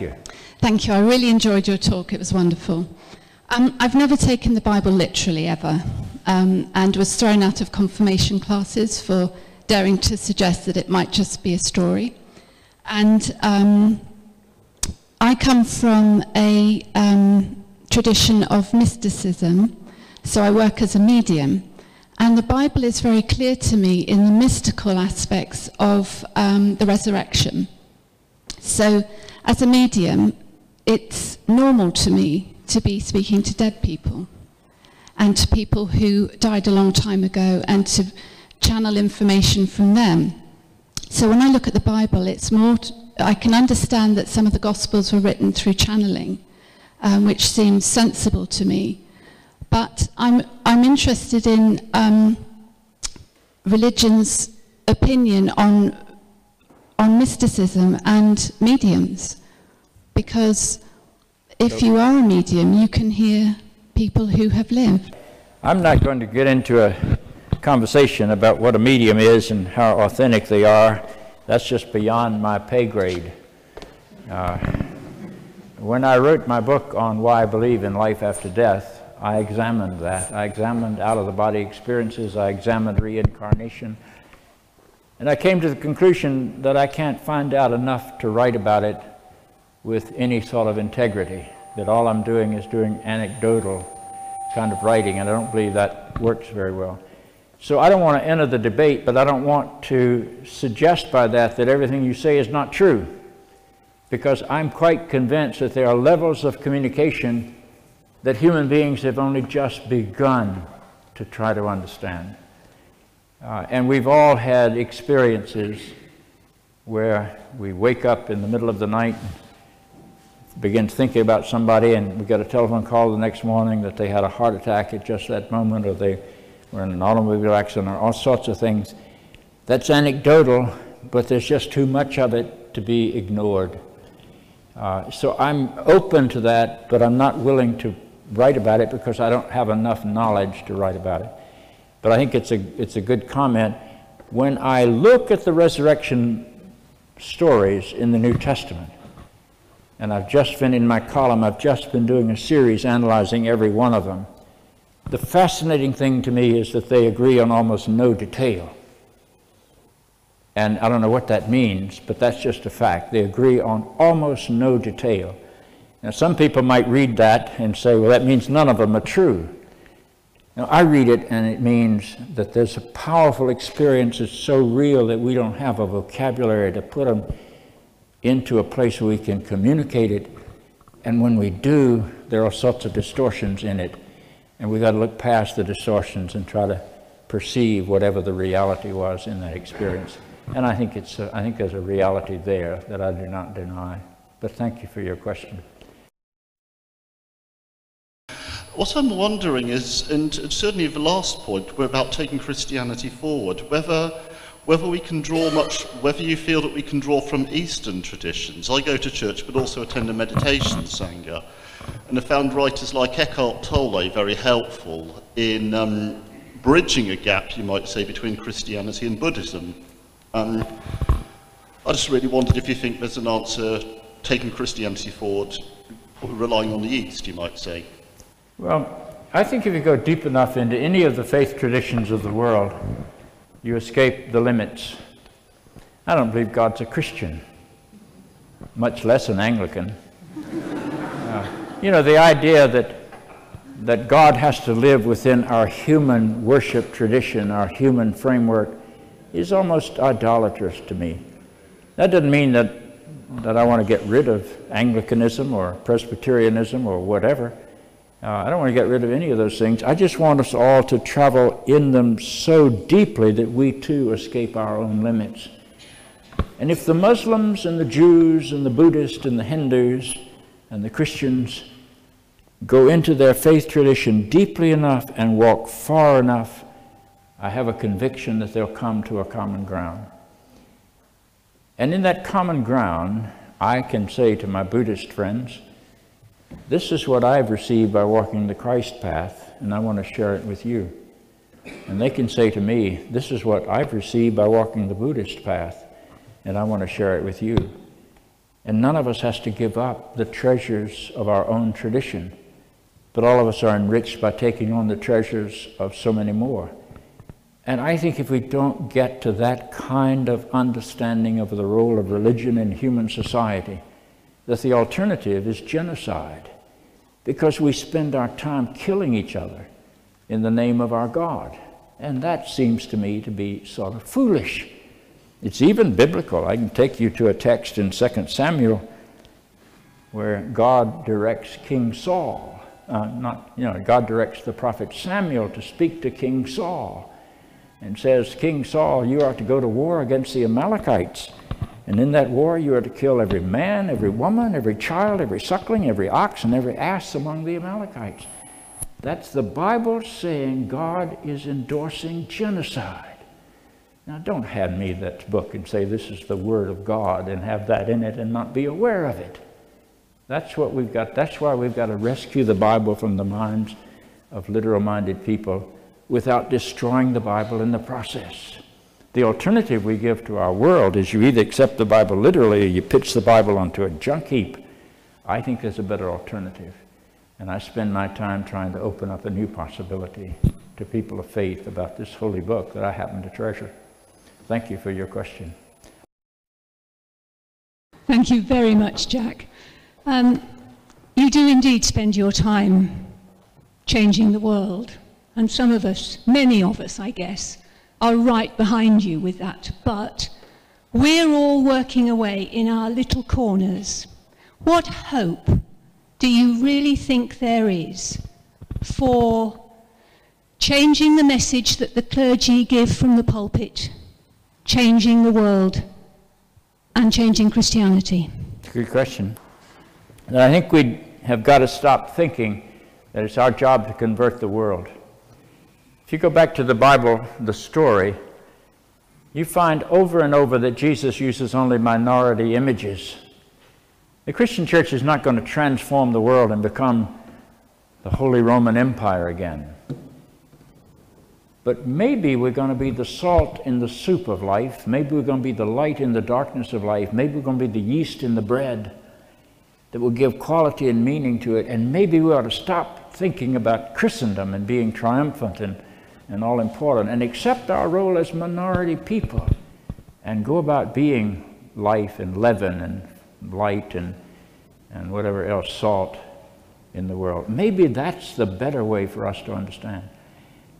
you. Thank you. I really enjoyed your talk. It was wonderful. Um, I've never taken the Bible literally ever um, and was thrown out of confirmation classes for daring to suggest that it might just be a story. And um, I come from a um, tradition of mysticism, so I work as a medium. And the Bible is very clear to me in the mystical aspects of um, the resurrection. So, as a medium, it's normal to me to be speaking to dead people and to people who died a long time ago and to channel information from them. So when I look at the Bible, it's more, I can understand that some of the Gospels were written through channeling, um, which seems sensible to me. But I'm, I'm interested in um, religion's opinion on, on mysticism and mediums, because if you are a medium, you can hear people who have lived. I'm not going to get into a conversation about what a medium is and how authentic they are. That's just beyond my pay grade. Uh, when I wrote my book on why I believe in life after death, I examined that. I examined out of the body experiences, I examined reincarnation, and I came to the conclusion that I can't find out enough to write about it with any sort of integrity, that all I'm doing is doing anecdotal kind of writing, and I don't believe that works very well. So I don't want to enter the debate, but I don't want to suggest by that that everything you say is not true, because I'm quite convinced that there are levels of communication that human beings have only just begun to try to understand. Uh, and we've all had experiences where we wake up in the middle of the night begin thinking about somebody and we get a telephone call the next morning that they had a heart attack at just that moment or they were in an automobile accident or all sorts of things. That's anecdotal, but there's just too much of it to be ignored. Uh, so I'm open to that, but I'm not willing to write about it because I don't have enough knowledge to write about it. But I think it's a, it's a good comment. When I look at the resurrection stories in the New Testament, and I've just been in my column, I've just been doing a series analyzing every one of them. The fascinating thing to me is that they agree on almost no detail. And I don't know what that means, but that's just a fact. They agree on almost no detail. Now, some people might read that and say, well, that means none of them are true. Now, I read it and it means that there's a powerful experience that's so real that we don't have a vocabulary to put them into a place where we can communicate it. And when we do, there are sorts of distortions in it. And we've got to look past the distortions and try to perceive whatever the reality was in that experience. And I think, it's a, I think there's a reality there that I do not deny. But thank you for your question. What I'm wondering is, and certainly the last point, we're about taking Christianity forward, whether whether we can draw much, whether you feel that we can draw from Eastern traditions. I go to church, but also attend a meditation sangha, and I found writers like Eckhart Tolle very helpful in um, bridging a gap, you might say, between Christianity and Buddhism. Um, I just really wondered if you think there's an answer taking Christianity forward, relying on the East, you might say. Well, I think if you go deep enough into any of the faith traditions of the world, you escape the limits. I don't believe God's a Christian, much less an Anglican. Uh, you know, the idea that, that God has to live within our human worship tradition, our human framework, is almost idolatrous to me. That doesn't mean that, that I want to get rid of Anglicanism or Presbyterianism or whatever. Uh, I don't want to get rid of any of those things. I just want us all to travel in them so deeply that we too escape our own limits. And if the Muslims and the Jews and the Buddhists and the Hindus and the Christians go into their faith tradition deeply enough and walk far enough, I have a conviction that they'll come to a common ground. And in that common ground, I can say to my Buddhist friends, this is what I've received by walking the Christ path, and I want to share it with you. And they can say to me, This is what I've received by walking the Buddhist path, and I want to share it with you. And none of us has to give up the treasures of our own tradition, but all of us are enriched by taking on the treasures of so many more. And I think if we don't get to that kind of understanding of the role of religion in human society, that the alternative is genocide, because we spend our time killing each other in the name of our God. And that seems to me to be sort of foolish. It's even biblical. I can take you to a text in 2 Samuel where God directs King Saul, uh, not, you know, God directs the prophet Samuel to speak to King Saul and says, King Saul, you are to go to war against the Amalekites. And in that war, you are to kill every man, every woman, every child, every suckling, every ox, and every ass among the Amalekites. That's the Bible saying God is endorsing genocide. Now, don't hand me that book and say this is the Word of God and have that in it and not be aware of it. That's what we've got. That's why we've got to rescue the Bible from the minds of literal minded people without destroying the Bible in the process. The alternative we give to our world is you either accept the Bible literally or you pitch the Bible onto a junk heap. I think there's a better alternative. And I spend my time trying to open up a new possibility to people of faith about this holy book that I happen to treasure. Thank you for your question. Thank you very much, Jack. Um, you do indeed spend your time changing the world. And some of us, many of us, I guess, are right behind you with that. But we're all working away in our little corners. What hope do you really think there is for changing the message that the clergy give from the pulpit, changing the world, and changing Christianity? Good question. And I think we have got to stop thinking that it's our job to convert the world. If you go back to the Bible, the story, you find over and over that Jesus uses only minority images the Christian church is not going to transform the world and become the Holy Roman Empire again. But maybe we're going to be the salt in the soup of life. Maybe we're going to be the light in the darkness of life. Maybe we're going to be the yeast in the bread that will give quality and meaning to it. And maybe we ought to stop thinking about Christendom and being triumphant and, and all important and accept our role as minority people and go about being life and leaven and light and, and whatever else, salt in the world. Maybe that's the better way for us to understand.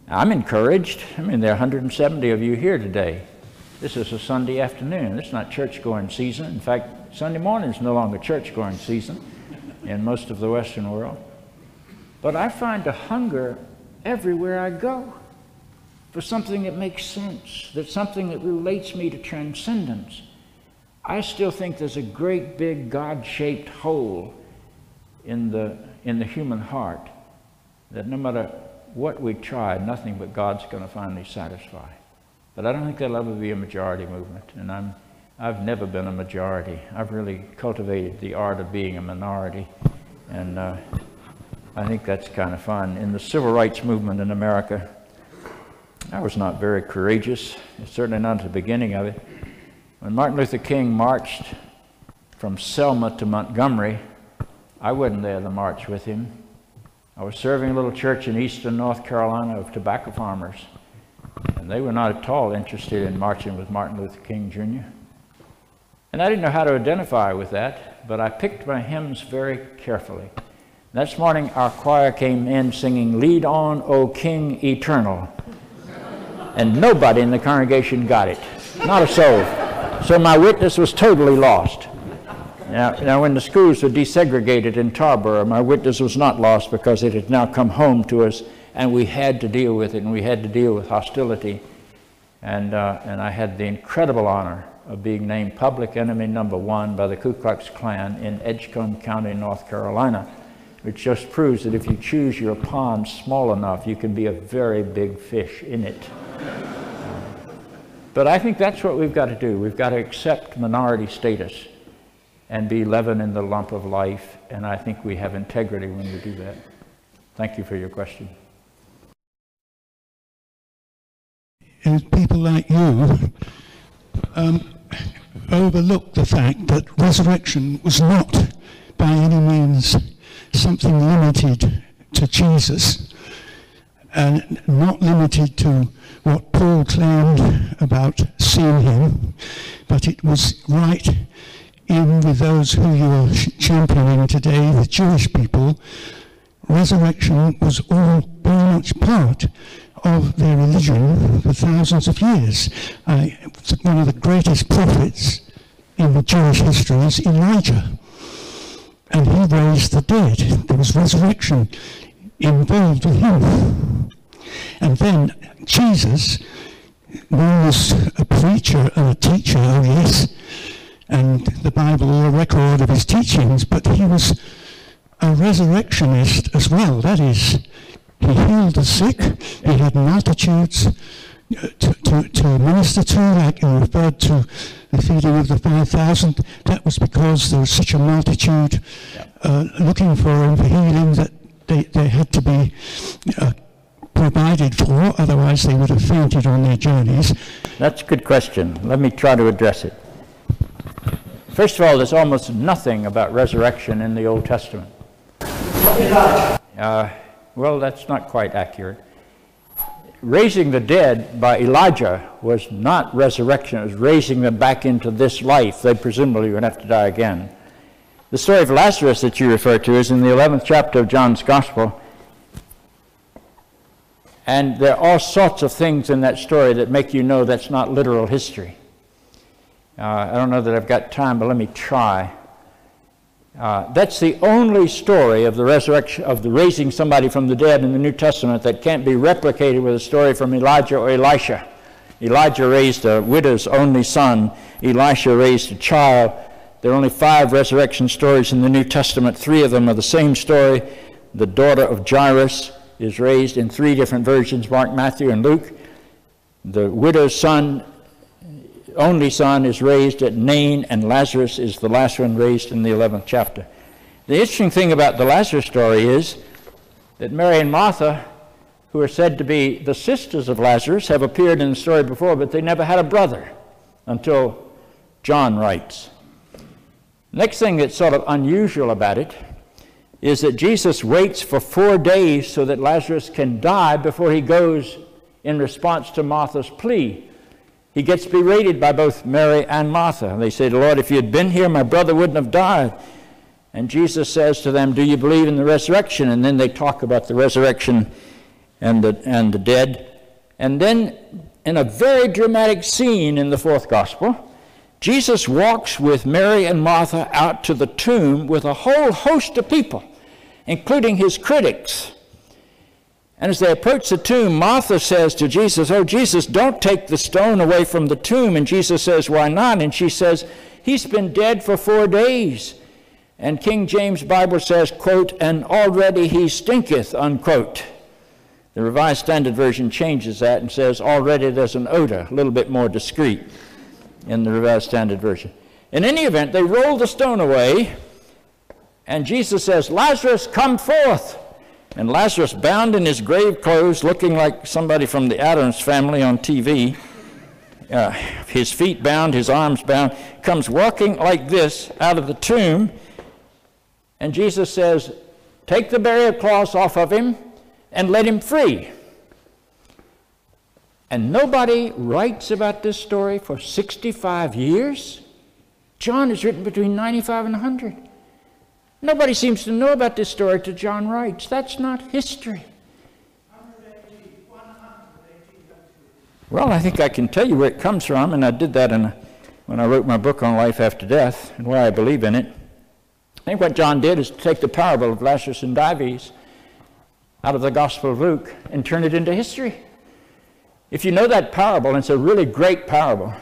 I'm encouraged. I mean, there are 170 of you here today. This is a Sunday afternoon. It's not church going season. In fact, Sunday morning is no longer church going season in most of the Western world. But I find a hunger everywhere I go for something that makes sense, that's something that relates me to transcendence. I still think there's a great big God shaped hole in the, in the human heart that no matter what we try, nothing but God's going to finally satisfy. But I don't think there'll ever be a majority movement, and I'm, I've never been a majority. I've really cultivated the art of being a minority, and uh, I think that's kind of fun. In the civil rights movement in America, I was not very courageous, certainly not at the beginning of it. When Martin Luther King marched from Selma to Montgomery, I wasn't there to march with him. I was serving a little church in eastern North Carolina of tobacco farmers, and they were not at all interested in marching with Martin Luther King Jr. And I didn't know how to identify with that, but I picked my hymns very carefully. Next morning, our choir came in singing, Lead on, O King Eternal. And nobody in the congregation got it, not a soul. So my witness was totally lost. Now, now, when the schools were desegregated in Tarboro, my witness was not lost because it had now come home to us and we had to deal with it and we had to deal with hostility. And, uh, and I had the incredible honor of being named public enemy number one by the Ku Klux Klan in Edgecombe County, North Carolina, which just proves that if you choose your pond small enough, you can be a very big fish in it. But I think that's what we've got to do. We've got to accept minority status and be leaven in the lump of life. And I think we have integrity when we do that. Thank you for your question. It's people like you. Um, overlook the fact that resurrection was not by any means something limited to Jesus and not limited to what Paul claimed about seeing him, but it was right in with those who you are championing today, the Jewish people. Resurrection was all very much part of their religion for thousands of years. Uh, one of the greatest prophets in the Jewish history is Elijah. And he raised the dead. There was resurrection involved with him. And then Jesus, was a preacher and a teacher, oh yes, and the Bible is a record of his teachings, but he was a resurrectionist as well. That is, he healed the sick, he had multitudes uh, to, to, to minister to, like you referred to the feeding of the 5,000. That was because there was such a multitude uh, looking for him for healing that they, they had to be uh, provided for, otherwise they would have fainted on their journeys. That's a good question. Let me try to address it. First of all, there's almost nothing about resurrection in the Old Testament. Uh, well, that's not quite accurate. Raising the dead by Elijah was not resurrection, it was raising them back into this life. They presumably would have to die again. The story of Lazarus that you refer to is in the 11th chapter of John's Gospel. And there are all sorts of things in that story that make you know that's not literal history. Uh, I don't know that I've got time, but let me try. Uh, that's the only story of the resurrection, of the raising somebody from the dead in the New Testament that can't be replicated with a story from Elijah or Elisha. Elijah raised a widow's only son, Elisha raised a child. There are only five resurrection stories in the New Testament. Three of them are the same story. The daughter of Jairus is raised in three different versions Mark, Matthew, and Luke. The widow's son only son is raised at Nain, and Lazarus is the last one raised in the 11th chapter. The interesting thing about the Lazarus story is that Mary and Martha, who are said to be the sisters of Lazarus, have appeared in the story before, but they never had a brother until John writes. Next thing that's sort of unusual about it is that Jesus waits for four days so that Lazarus can die before he goes in response to Martha's plea he gets berated by both Mary and Martha. And they say, Lord, if you had been here, my brother wouldn't have died. And Jesus says to them, Do you believe in the resurrection? And then they talk about the resurrection and the, and the dead. And then, in a very dramatic scene in the fourth gospel, Jesus walks with Mary and Martha out to the tomb with a whole host of people, including his critics. And as they approach the tomb, Martha says to Jesus, Oh, Jesus, don't take the stone away from the tomb. And Jesus says, Why not? And she says, He's been dead for four days. And King James Bible says, quote, and already he stinketh, unquote. The Revised Standard Version changes that and says, already there's an odor, a little bit more discreet in the Revised Standard Version. In any event, they roll the stone away, and Jesus says, Lazarus, come forth. And Lazarus, bound in his grave clothes, looking like somebody from the Addams family on TV, uh, his feet bound, his arms bound, comes walking like this out of the tomb. And Jesus says, Take the burial cloths off of him and let him free. And nobody writes about this story for 65 years. John is written between 95 and 100. Nobody seems to know about this story to John writes. That's not history. Well, I think I can tell you where it comes from, and I did that a, when I wrote my book on life after death and why I believe in it. I think what John did is take the parable of Lazarus and Dives out of the Gospel of Luke and turn it into history. If you know that parable, and it's a really great parable,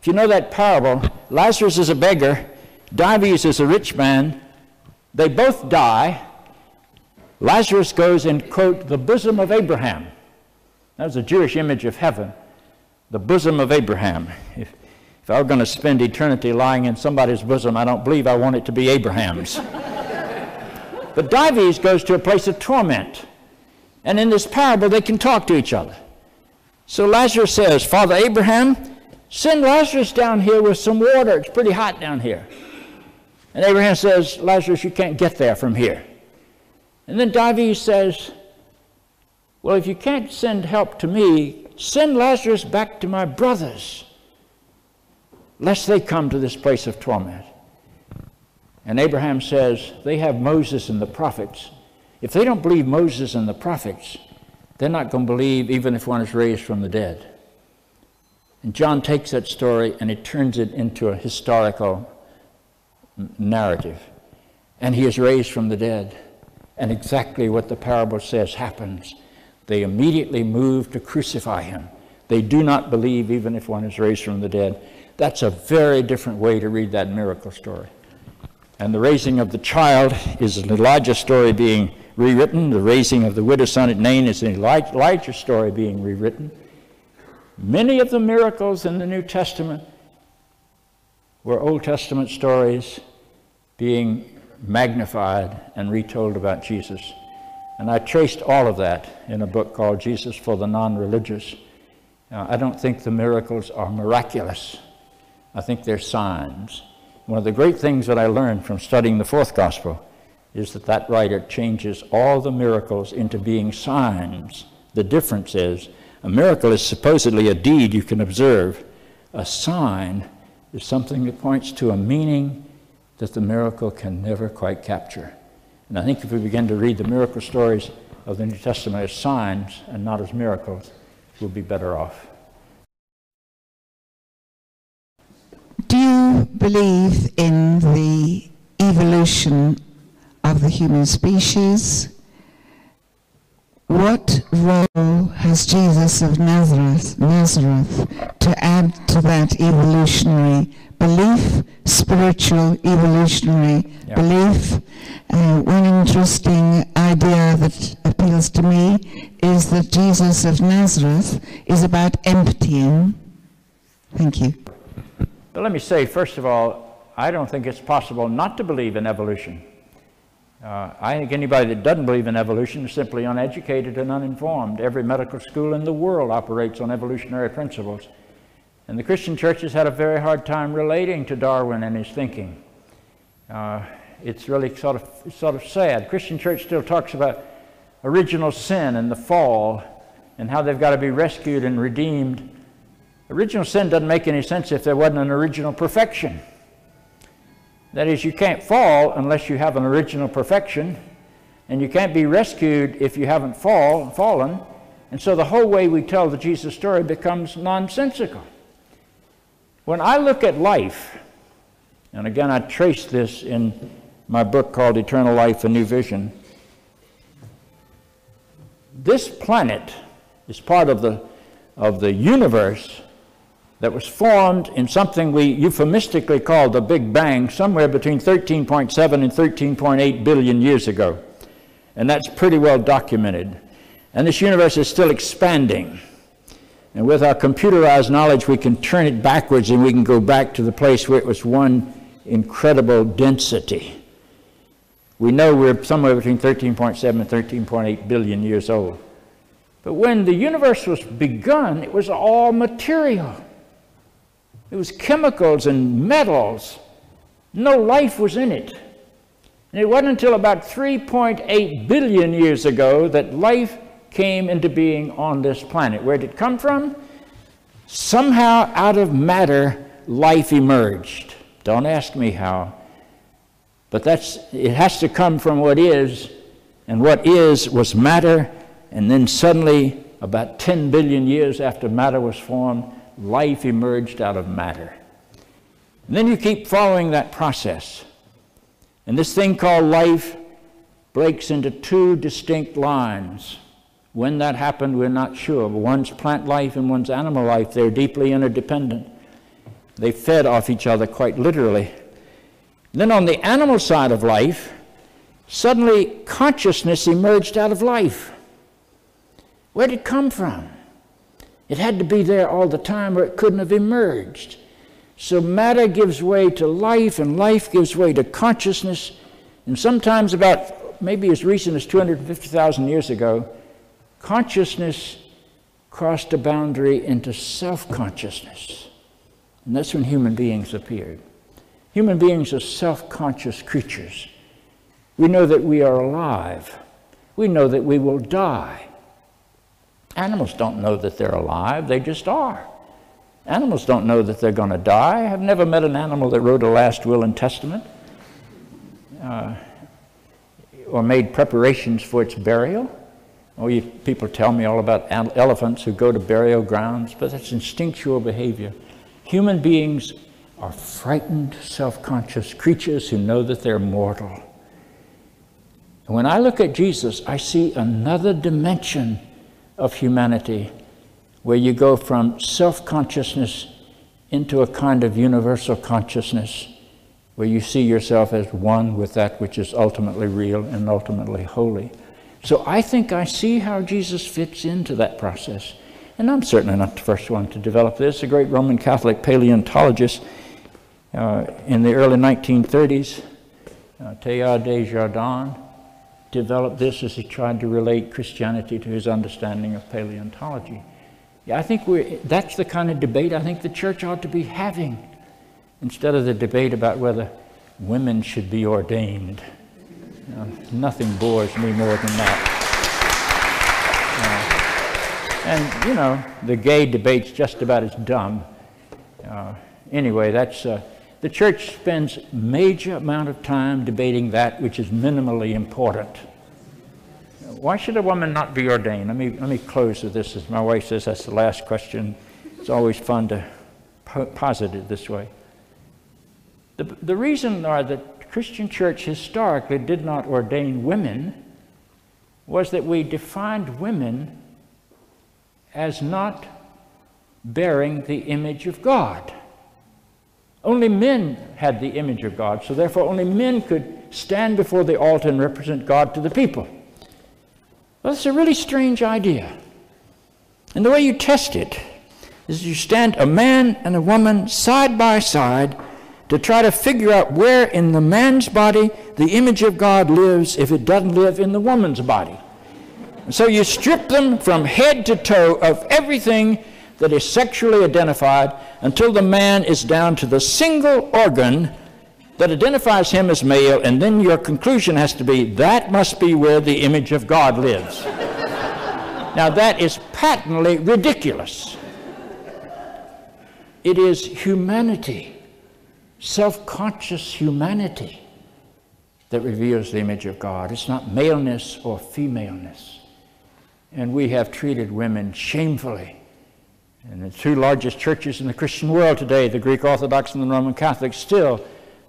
if you know that parable, Lazarus is a beggar, Dives is a rich man, they both die. Lazarus goes in, quote, the bosom of Abraham. That was a Jewish image of heaven, the bosom of Abraham. If, if I were going to spend eternity lying in somebody's bosom, I don't believe I want it to be Abraham's. but Dives goes to a place of torment. And in this parable, they can talk to each other. So Lazarus says, Father Abraham, Send Lazarus down here with some water. It's pretty hot down here. And Abraham says, Lazarus, you can't get there from here. And then David says, Well, if you can't send help to me, send Lazarus back to my brothers, lest they come to this place of torment. And Abraham says, They have Moses and the prophets. If they don't believe Moses and the prophets, they're not going to believe even if one is raised from the dead. And John takes that story and he turns it into a historical narrative. And he is raised from the dead. And exactly what the parable says happens. They immediately move to crucify him. They do not believe even if one is raised from the dead. That's a very different way to read that miracle story. And the raising of the child is an Elijah story being rewritten. The raising of the widow's son at Nain is an Elijah story being rewritten. Many of the miracles in the New Testament were Old Testament stories being magnified and retold about Jesus. And I traced all of that in a book called Jesus for the Non Religious. I don't think the miracles are miraculous, I think they're signs. One of the great things that I learned from studying the fourth gospel is that that writer changes all the miracles into being signs. The difference is a miracle is supposedly a deed you can observe, a sign is something that points to a meaning that the miracle can never quite capture. And I think if we begin to read the miracle stories of the New Testament as signs and not as miracles, we'll be better off. Do you believe in the evolution of the human species? What role has Jesus of Nazareth, Nazareth to add to that evolutionary belief, spiritual evolutionary belief? Uh, one interesting idea that appeals to me is that Jesus of Nazareth is about emptying. Thank you. But let me say, first of all, I don't think it's possible not to believe in evolution. Uh, I think anybody that doesn't believe in evolution is simply uneducated and uninformed. Every medical school in the world operates on evolutionary principles. And the Christian church has had a very hard time relating to Darwin and his thinking. Uh, it's really sort of, sort of sad. Christian church still talks about original sin and the fall and how they've got to be rescued and redeemed. Original sin doesn't make any sense if there wasn't an original perfection. That is, you can't fall unless you have an original perfection, and you can't be rescued if you haven't fall, fallen. And so the whole way we tell the Jesus story becomes nonsensical. When I look at life, and again I trace this in my book called Eternal Life, A New Vision, this planet is part of the, of the universe that was formed in something we euphemistically call the Big Bang somewhere between 13.7 and 13.8 billion years ago. And that's pretty well documented. And this universe is still expanding. And with our computerized knowledge, we can turn it backwards and we can go back to the place where it was one incredible density. We know we're somewhere between 13.7 and 13.8 billion years old. But when the universe was begun, it was all material. It was chemicals and metals. No life was in it. And it wasn't until about 3.8 billion years ago that life came into being on this planet. Where did it come from? Somehow out of matter, life emerged. Don't ask me how. But that's, it has to come from what is, and what is was matter, and then suddenly, about 10 billion years after matter was formed, life emerged out of matter. And then you keep following that process. And this thing called life breaks into two distinct lines. When that happened, we're not sure. One's plant life and one's animal life, they're deeply interdependent. They fed off each other quite literally. Then on the animal side of life, suddenly consciousness emerged out of life. Where did it come from? It had to be there all the time or it couldn't have emerged. So matter gives way to life, and life gives way to consciousness. And sometimes, about maybe as recent as 250,000 years ago, consciousness crossed a boundary into self consciousness. And that's when human beings appeared. Human beings are self conscious creatures. We know that we are alive, we know that we will die. Animals don't know that they're alive, they just are. Animals don't know that they're going to die. I've never met an animal that wrote a last will and testament uh, or made preparations for its burial. Oh, you, people tell me all about elephants who go to burial grounds, but that's instinctual behavior. Human beings are frightened, self conscious creatures who know that they're mortal. When I look at Jesus, I see another dimension of humanity where you go from self consciousness into a kind of universal consciousness where you see yourself as one with that which is ultimately real and ultimately holy. So I think I see how Jesus fits into that process. And I'm certainly not the first one to develop this. A great Roman Catholic paleontologist uh, in the early 1930s, uh, Teilhard de Chardin, developed this as he tried to relate Christianity to his understanding of paleontology. Yeah, I think we that's the kind of debate I think the church ought to be having instead of the debate about whether women should be ordained. You know, nothing bores me more than that. Uh, and, you know, the gay debate's just about as dumb. Uh, anyway, that's, uh, the church spends major amount of time debating that which is minimally important. Why should a woman not be ordained? Let me, let me close with this. As my wife says, that's the last question. It's always fun to posit it this way. The, the reason why the Christian church historically did not ordain women was that we defined women as not bearing the image of God. Only men had the image of God, so therefore only men could stand before the altar and represent God to the people. Well, that's a really strange idea. And the way you test it is you stand a man and a woman side by side to try to figure out where in the man's body the image of God lives if it doesn't live in the woman's body. And so you strip them from head to toe of everything that is sexually identified until the man is down to the single organ that identifies him as male, and then your conclusion has to be that must be where the image of God lives. now, that is patently ridiculous. It is humanity, self conscious humanity, that reveals the image of God. It's not maleness or femaleness. And we have treated women shamefully. And the two largest churches in the Christian world today, the Greek Orthodox and the Roman Catholic, still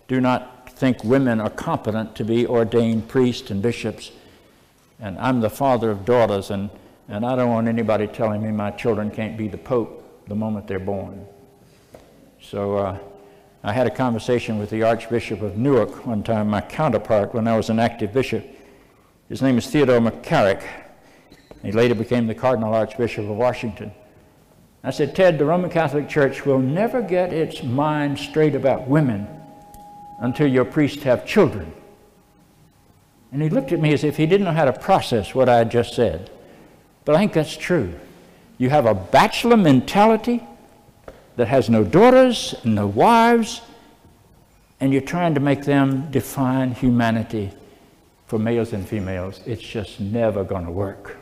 do not think women are competent to be ordained priests and bishops. And I'm the father of daughters, and, and I don't want anybody telling me my children can't be the Pope the moment they're born. So uh, I had a conversation with the Archbishop of Newark one time, my counterpart when I was an active bishop. His name is Theodore McCarrick. He later became the Cardinal Archbishop of Washington. I said, Ted, the Roman Catholic Church will never get its mind straight about women until your priests have children. And he looked at me as if he didn't know how to process what I had just said. But I think that's true. You have a bachelor mentality that has no daughters, and no wives, and you're trying to make them define humanity for males and females. It's just never going to work.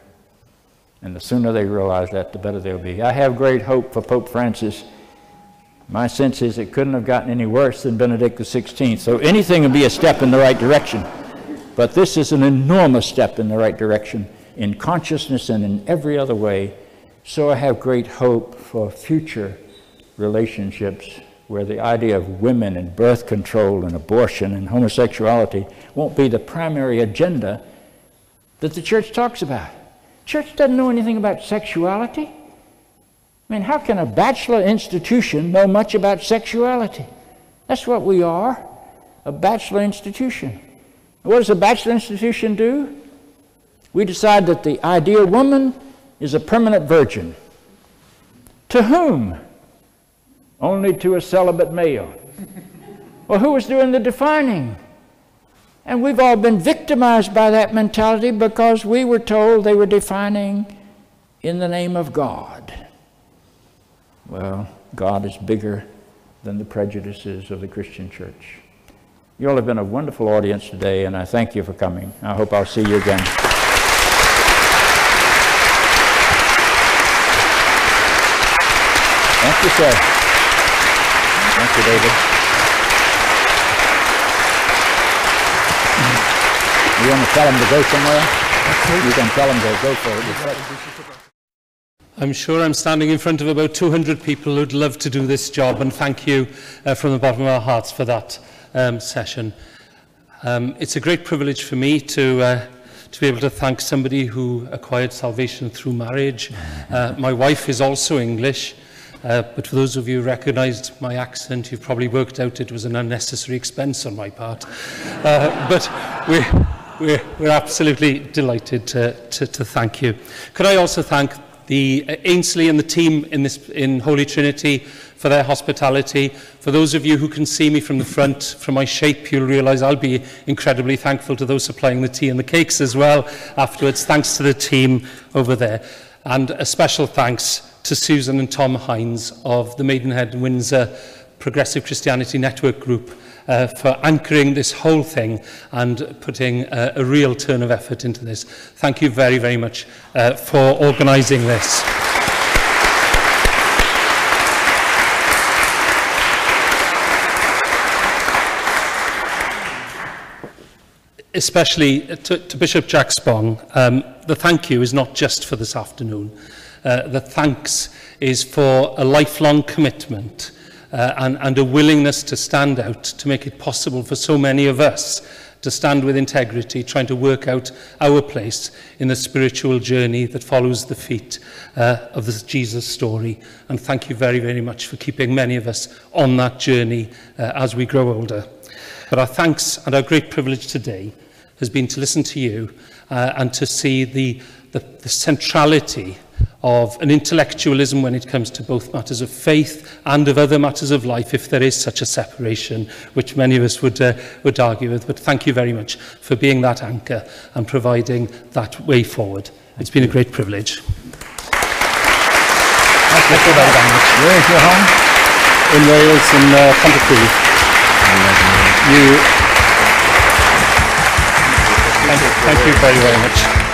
And the sooner they realize that, the better they'll be. I have great hope for Pope Francis my sense is it couldn't have gotten any worse than Benedict XVI. So anything would be a step in the right direction. But this is an enormous step in the right direction in consciousness and in every other way. So I have great hope for future relationships where the idea of women and birth control and abortion and homosexuality won't be the primary agenda that the church talks about. Church doesn't know anything about sexuality. I mean, how can a bachelor institution know much about sexuality? That's what we are a bachelor institution. What does a bachelor institution do? We decide that the ideal woman is a permanent virgin. To whom? Only to a celibate male. well, who was doing the defining? And we've all been victimized by that mentality because we were told they were defining in the name of God. Well, God is bigger than the prejudices of the Christian church. You all have been a wonderful audience today, and I thank you for coming. I hope I'll see you again. Thank you, sir. Thank you, David. You want to tell them to go somewhere? You can tell them to go for it. I'm sure I'm standing in front of about 200 people who'd love to do this job, and thank you uh, from the bottom of our hearts for that um, session. Um, it's a great privilege for me to, uh, to be able to thank somebody who acquired salvation through marriage. Uh, my wife is also English, uh, but for those of you who recognised my accent, you've probably worked out it was an unnecessary expense on my part. Uh, but we're, We're, we're absolutely delighted to, to, to thank you. Could I also thank the uh, Ainsley and the team in, this, in Holy Trinity for their hospitality. For those of you who can see me from the front, from my shape, you'll realise I'll be incredibly thankful to those supplying the tea and the cakes as well afterwards. Thanks to the team over there. And a special thanks to Susan and Tom Hines of the Maidenhead and Windsor Progressive Christianity Network Group uh, for anchoring this whole thing and putting uh, a real turn of effort into this. Thank you very, very much uh, for organising this. especially to, to Bishop Jack Spong, um, the thank you is not just for this afternoon. Uh, the thanks is for a lifelong commitment uh, and, and a willingness to stand out to make it possible for so many of us to stand with integrity, trying to work out our place in the spiritual journey that follows the feet uh, of the Jesus story. And thank you very, very much for keeping many of us on that journey uh, as we grow older. But our thanks and our great privilege today has been to listen to you uh, and to see the, the, the centrality of an intellectualism when it comes to both matters of faith and of other matters of life, if there is such a separation, which many of us would, uh, would argue with. But thank you very much for being that anchor and providing that way forward. It's been a great privilege. Thank you very much. Where is your home? In Wales, in uh, Pontypridd. You... Thank you, thank you very, very much.